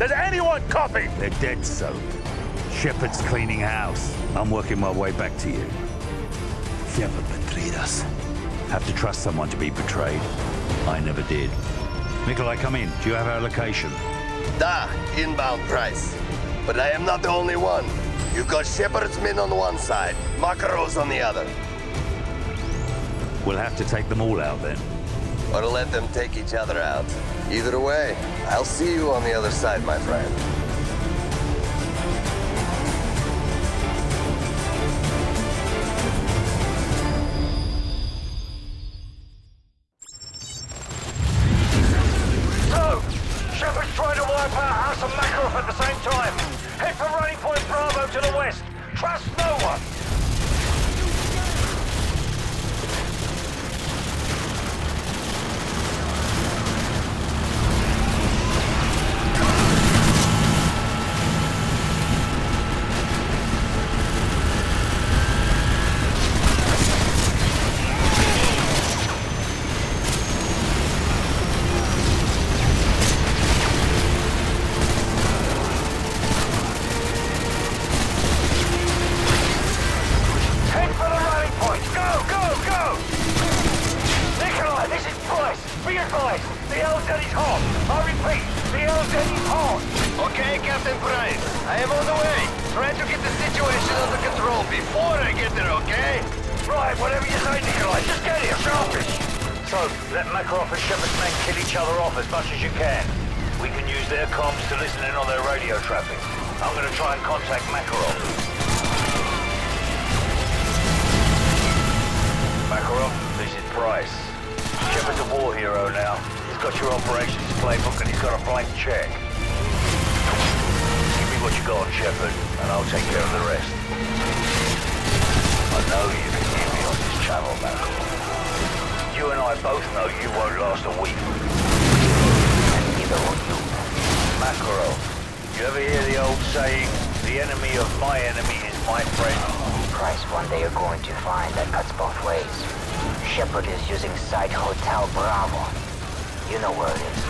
Does anyone copy? They're dead, so. Shepherd's cleaning house. I'm working my way back to you. Shepherd betrayed us. Have to trust someone to be betrayed. I never did. Nikolai, come in. Do you have our location? Da, inbound price. But I am not the only one. You've got Shepherd's men on one side, Makarov's on the other. We'll have to take them all out then. Or to let them take each other out. Either way, I'll see you on the other side, my friend. The LZ is hot. I repeat, the LZ is hot. Okay, Captain Price. I am on the way. Try to get the situation under control before I get there, okay? Right, whatever you say, Nikolai, just get here, sharpish. So, let Makarov and Shepherd's men kill each other off as much as you can. We can use their comms to listen in on their radio traffic. I'm gonna try and contact Makarov. Makarov, this is Price. Shepherd's a war hero now. He's got your operations playbook and he's got a blank check. Give me what you got Shepherd, and I'll take care of the rest. I know you can hear me on this channel, Makarov. You and I both know you won't last a week. And neither will you. Makarov, you ever hear the old saying, the enemy of my enemy is my friend? Price, one day you're going to find that cuts both ways. Shepherd is using Site Hotel Bravo. You know where it is.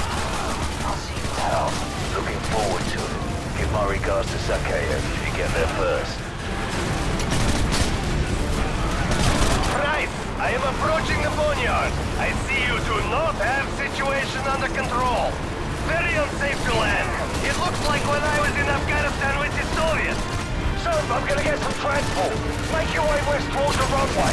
I'll see you there. Looking forward to it. Give my regards to Zakhaev if you get there first. Price, I am approaching the boneyard. I see you do not have situation under control. Very unsafe to land. It looks like when I was in Afghanistan with the Soviets. So, I'm gonna get some transport. Make your way west towards the runway.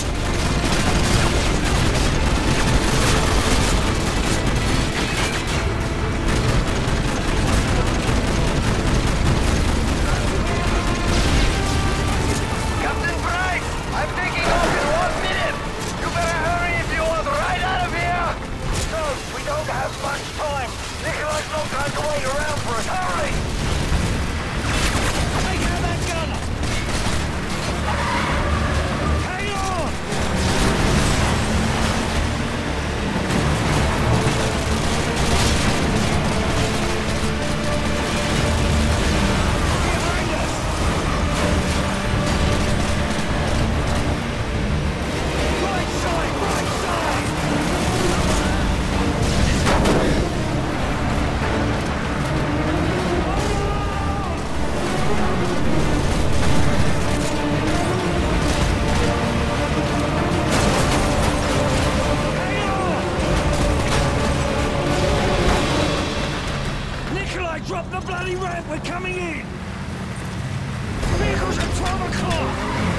Nikolai, drop the bloody ramp! We're coming in! Vehicles at 12 o'clock!